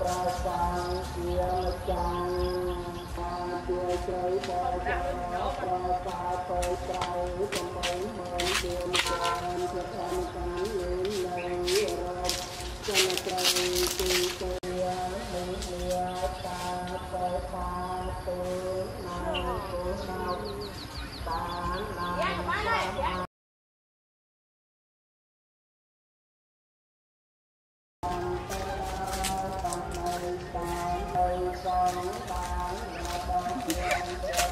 ប្រសាជាម្ចាស់បានជួយជ័យបរិយាប្រសាទៅក្រៅសម្បីបានជាម្ចាស់ប្រធានកម្មលើនៅរកចំណត្រូវទីទៅមានជាតាប្រសាទៅណាគោដល់បានណា 走吧，走吧。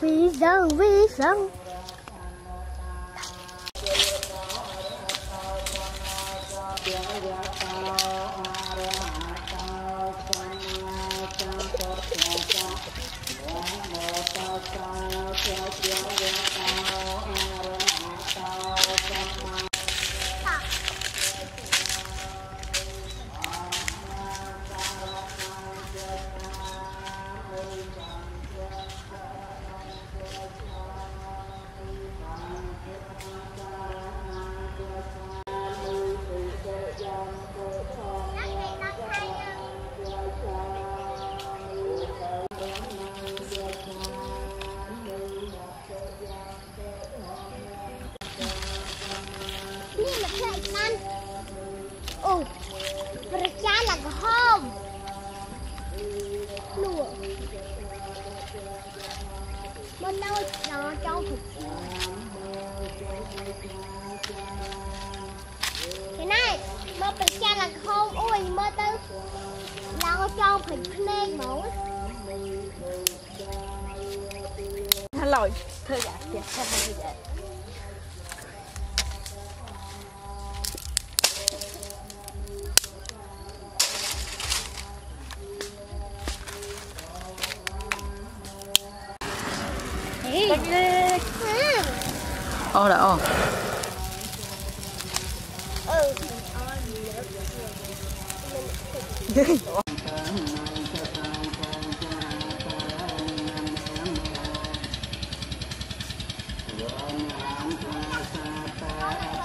Vì dâu, vì dâu man. Oh, brutala gehom. Nur. Man nou na jou toe. Kenai, មកប្រចាំឡើងហូមអួយមើលទៅឡើងចោលពេញភ្នែកហ្មងថាឡើយធ្វើយ៉ាងទៀតថាមិនយ៉ាង Ô là ô Thank you.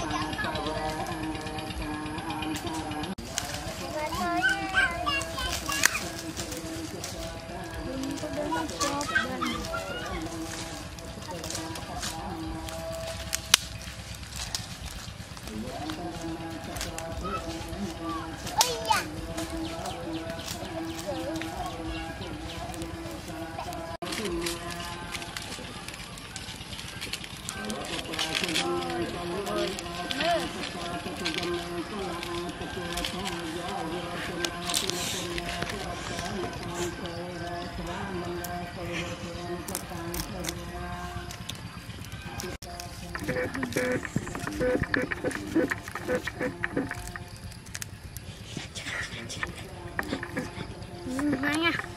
Yeah.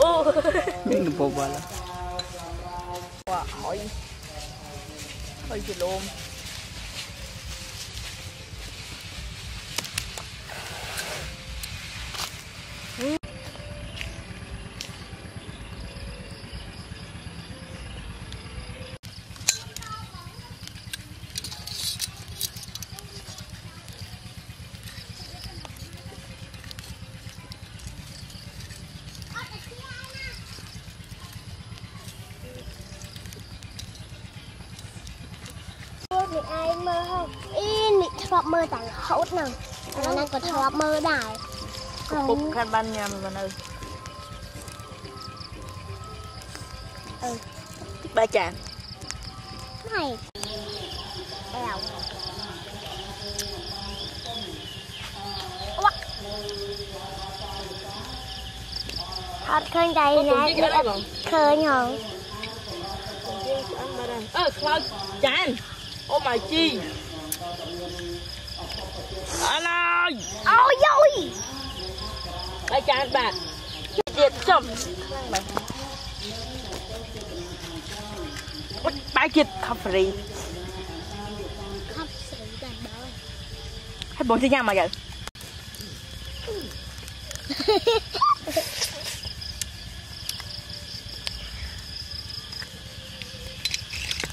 អូមានកពោបបាល់វ៉ាហើយហើយជាលោម នេះឯងមើលហូបអីនេះធ្លាប់មើលតែរហូតហ្នឹងអាហ្នឹងក៏ធ្លាប់មើលដែរពុកខាត់បានញ៉ាំមកនៅអឺបើចាណៃអែវអត់ឃើញតែណែឃើញហងអើខ្លោចចាន ô my chi. Alo. Ôi ôi. Cái chán bạc. Điện chậm. Bắt bãi kiệt khắp rì. Khắp. Hết bốn tiếng nhau mà vậy.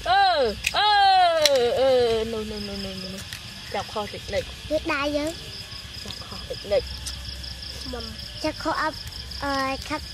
Oh, oh. អឺនោះនោះនោះនោះចាប់ខុសតិចតិចវាដៃយើងចាប់ខុសតិចតិចខ្ញុំចាប់ខុសអត់អឺខាត់